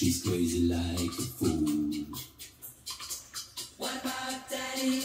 She's crazy like a fool. What about daddy?